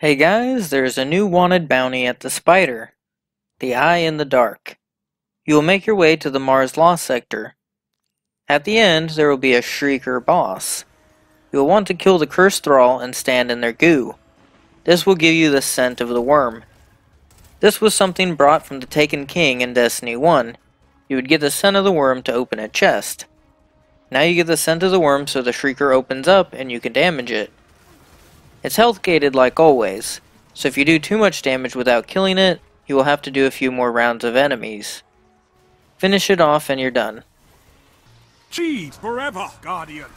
Hey guys, there's a new wanted bounty at the Spider. The Eye in the Dark. You will make your way to the Mars Lost Sector. At the end, there will be a Shrieker boss. You will want to kill the Cursed Thrall and stand in their goo. This will give you the scent of the worm. This was something brought from the Taken King in Destiny 1. You would get the scent of the worm to open a chest. Now you get the scent of the worm so the Shrieker opens up and you can damage it. It's health gated like always, so if you do too much damage without killing it, you will have to do a few more rounds of enemies. Finish it off and you're done. Cheese forever, Guardian!